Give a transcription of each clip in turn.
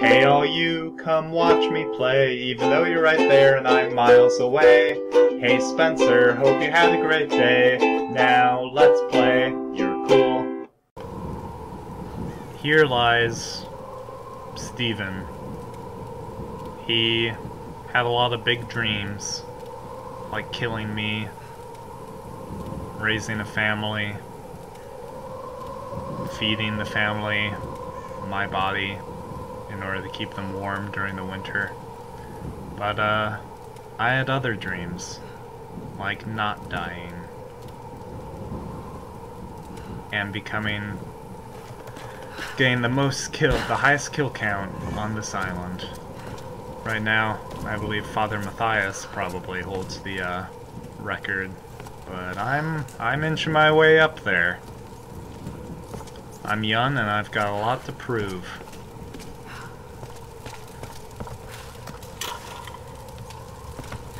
Hey all you, come watch me play, even though you're right there and I'm miles away. Hey Spencer, hope you had a great day. Now let's play, you're cool. Here lies Stephen. He had a lot of big dreams, like killing me, raising a family, feeding the family, my body, in order to keep them warm during the winter. But, uh, I had other dreams, like not dying, and becoming, getting the most kill, the highest kill count on this island. Right now, I believe Father Mathias probably holds the, uh, record, but I'm, I'm inching my way up there. I'm young and I've got a lot to prove.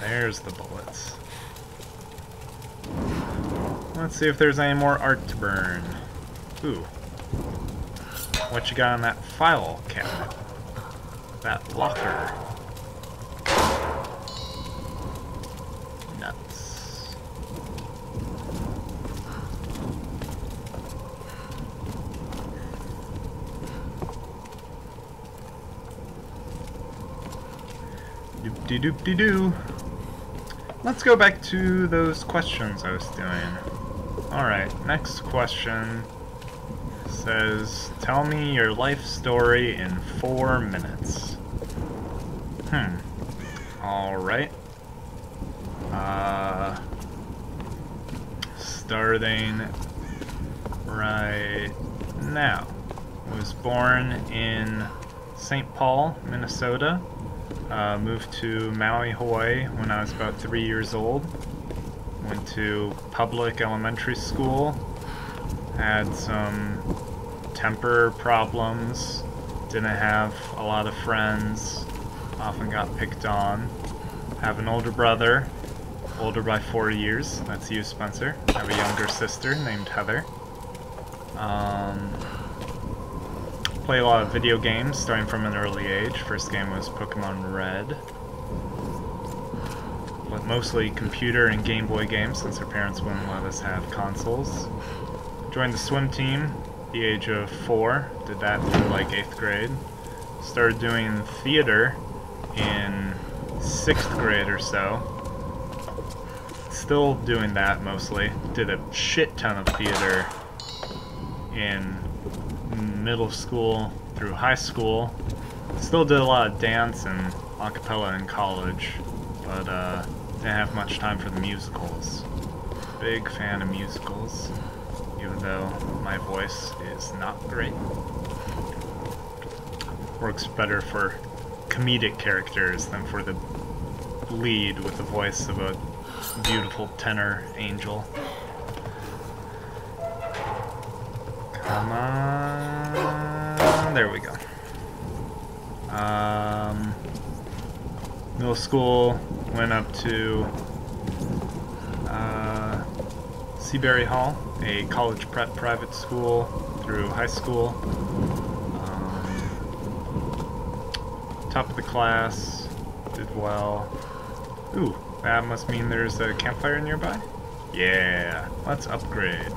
There's the bullets. Let's see if there's any more art to burn. Ooh. What you got in that file cabinet? That locker. Nuts. Doop-de-doop-de-doo. Let's go back to those questions I was doing. Alright, next question says, tell me your life story in four minutes. Hmm. Alright. Uh, starting right now. Was born in St. Paul, Minnesota. Uh, moved to Maui, Hawaii when I was about three years old. Went to public elementary school. Had some temper problems. Didn't have a lot of friends. Often got picked on. Have an older brother. Older by four years. That's you, Spencer. I have a younger sister named Heather. Um, play a lot of video games starting from an early age. First game was Pokemon Red. But mostly computer and Game Boy games since our parents wouldn't let us have consoles. Joined the swim team the age of four. Did that through like eighth grade. Started doing theater in sixth grade or so. Still doing that mostly. Did a shit ton of theater in middle school through high school. Still did a lot of dance and a cappella in college, but uh, didn't have much time for the musicals. Big fan of musicals, even though my voice is not great. Works better for comedic characters than for the lead with the voice of a beautiful tenor angel. Come on. There we go. Um, middle school went up to uh, Seabury Hall, a college prep private school through high school. Um, top of the class, did well. Ooh, that must mean there's a campfire nearby? Yeah, let's upgrade.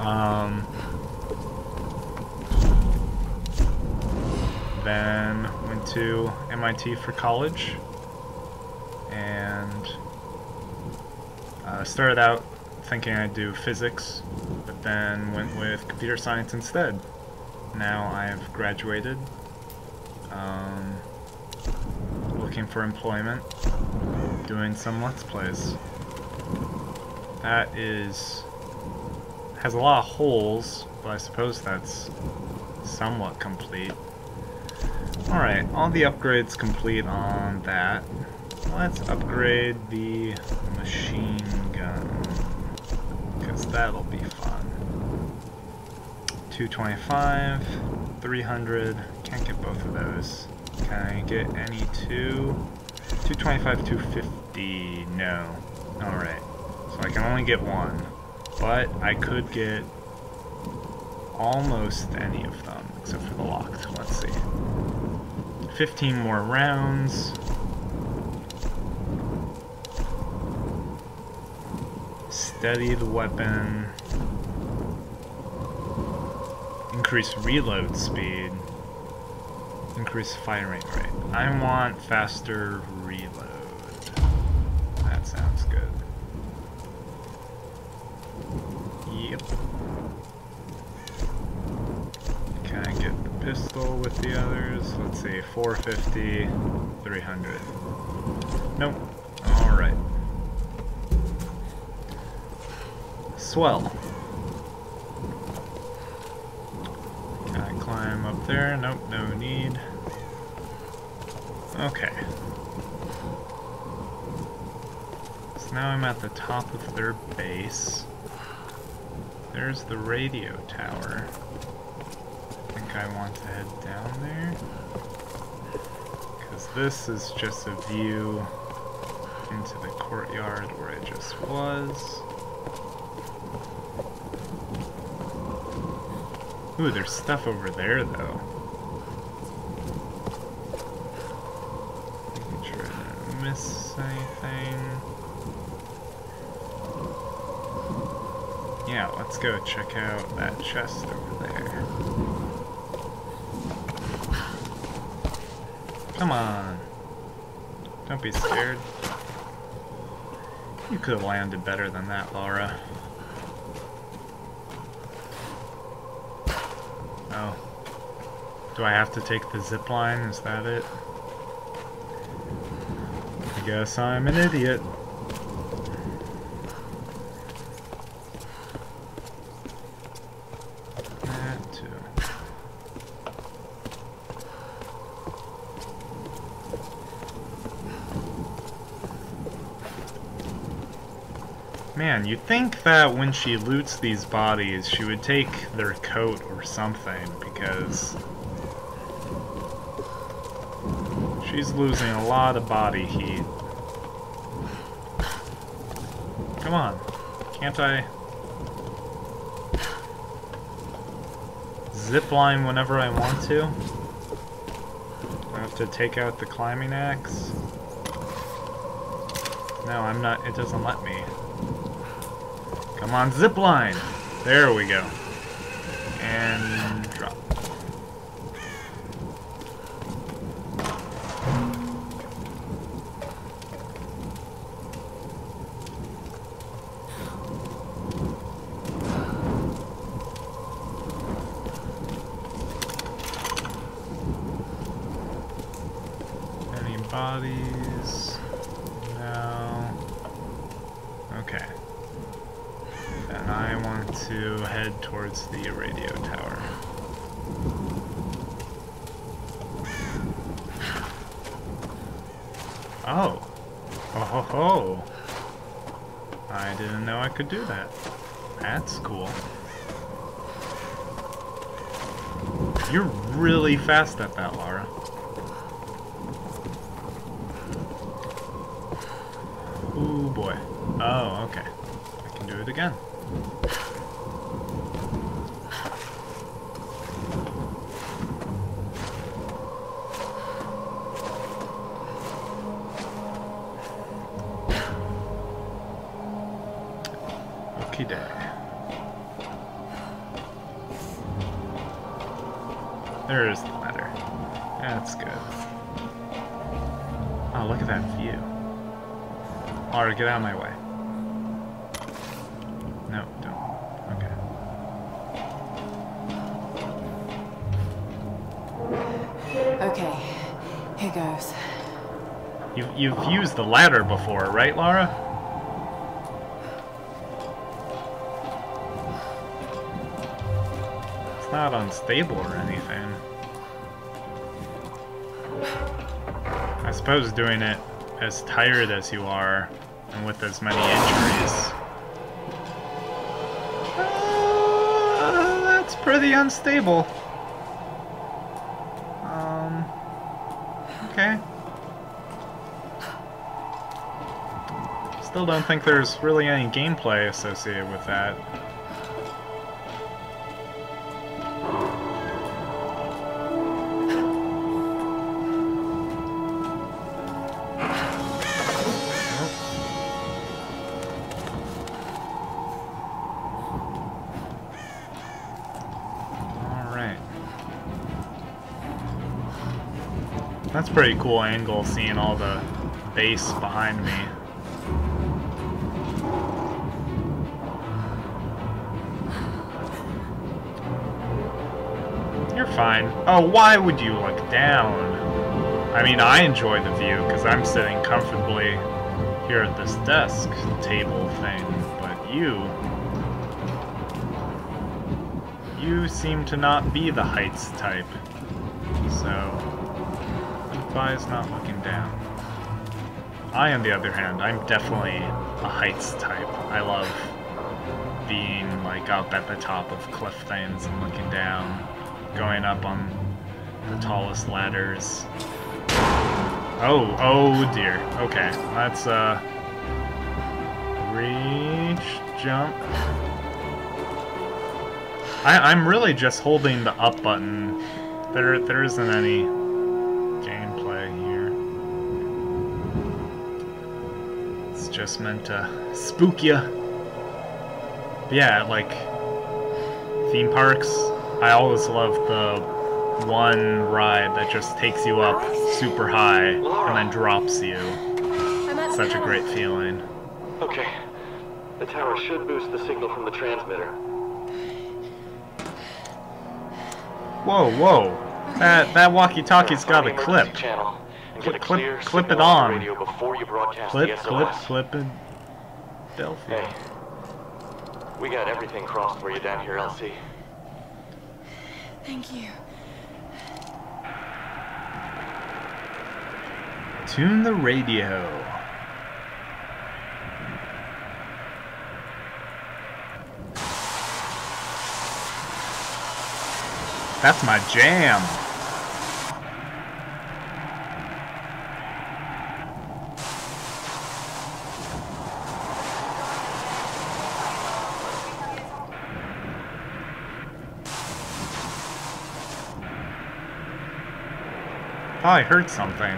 Um, then went to MIT for college and uh, started out thinking I'd do physics, but then went with computer science instead. Now I've graduated, um, looking for employment, doing some Let's Plays. That is has a lot of holes, but I suppose that's somewhat complete. Alright, all the upgrades complete on that. Let's upgrade the machine gun, because that'll be fun. 225, 300, can't get both of those. Can I get any two? 225, 250, no. Alright, so I can only get one. But I could get almost any of them, except for the locked. Let's see. 15 more rounds. Steady the weapon. Increase reload speed. Increase firing rate. I want faster reload. That sounds good. Yep. Can I get the pistol with the others? Let's see, 450, 300. Nope. Alright. Swell. Can I climb up there? Nope, no need. Okay. So now I'm at the top of their base. There's the radio tower. I think I want to head down there. Because this is just a view into the courtyard where I just was. Ooh, there's stuff over there, though. Making sure I didn't miss anything. Yeah, let's go check out that chest over there. Come on. Don't be scared. You could have landed better than that, Laura. Oh. Do I have to take the zip line? Is that it? I guess I'm an idiot. That too. Man, you'd think that when she loots these bodies, she would take their coat or something, because she's losing a lot of body heat. Come on, can't I zip line whenever I want to? I have to take out the climbing axe? No, I'm not, it doesn't let me. Come on, zip line. There we go. And drop. Any bodies? No. Okay. And I want to head towards the radio tower. Oh. Oh ho ho. I didn't know I could do that. That's cool. You're really fast at that, Lara. Ooh boy. Oh, okay. I can do it again. Okie doke. There's the ladder. That's good. Oh, look at that view. Alright, get out of my way. No, don't. Okay. Okay, here goes. You've, you've used the ladder before, right, Laura? Not unstable or anything. I suppose doing it as tired as you are and with as many injuries. Uh, that's pretty unstable. Um. Okay. Still don't think there's really any gameplay associated with that. That's pretty cool angle seeing all the base behind me. You're fine. Oh, why would you look down? I mean, I enjoy the view because I'm sitting comfortably here at this desk table thing, but you... You seem to not be the heights type. So, advise not looking down. I, on the other hand, I'm definitely a heights type. I love being like up at the top of cliff things and looking down, going up on the tallest ladders. Oh, oh dear. Okay, let's uh reach, jump. I, I'm really just holding the up button. There, there isn't any just meant uh, to spook you. Uh. Yeah, like theme parks. I always love the one ride that just takes you up super high and then drops you. Such a great feeling. Okay. The tower should boost the signal from the transmitter. Whoa, whoa. That that walkie-talkie's got a clip. Channel and get a Clip- clear clip it on on. radio before you broadcast Clip, the clip, SOS. clip, and Delphi. Hey, we got everything crossed for you down here, LC. Thank you. Tune the radio. That's my jam. Oh, I heard something.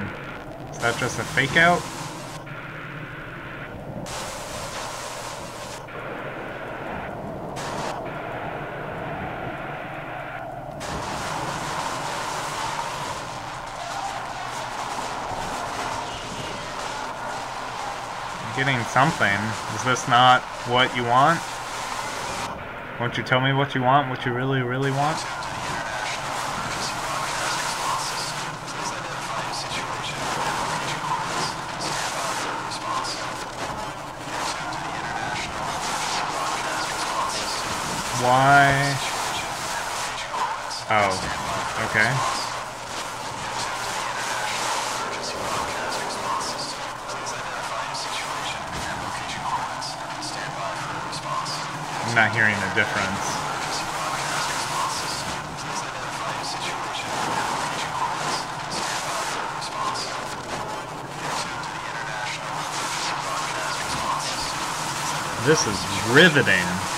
Is that just a fake out? Getting something. Is this not what you want? Won't you tell me what you want? What you really, really want? Why? Oh, okay. I'm not hearing the difference. This is riveting.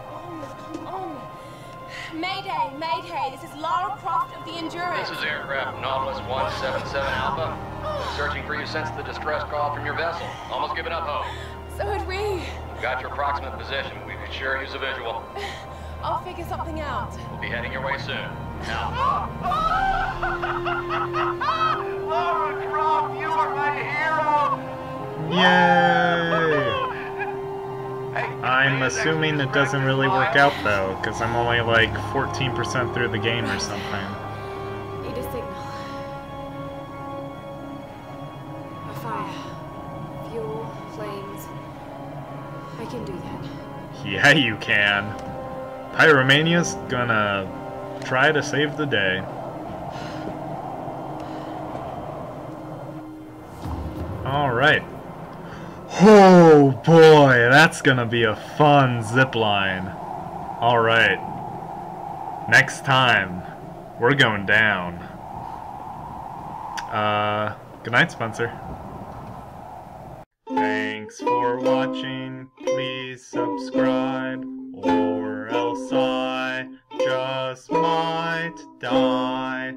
On, come on. Mayday! Mayday! This is Lara Croft of the Endurance. This is aircraft Nautilus 177 Alpha. Been searching for you since the distress call from your vessel. Almost given up hope. So had we. Got your approximate position. We could sure use a visual. I'll figure something out. We'll be heading your way soon. Now. Laura Croft, you are my hero! Yay! I'm assuming it doesn't really work out though, because I'm only like 14% through the game or something. Need a signal. A fire. Fuel, flames. I can do that. Yeah, you can. Pyromania's gonna try to save the day. Alright. Oh boy, that's gonna be a fun zip line. Alright. Next time, we're going down. Uh, good night, Spencer. Thanks for watching. Please subscribe, or else I just might die.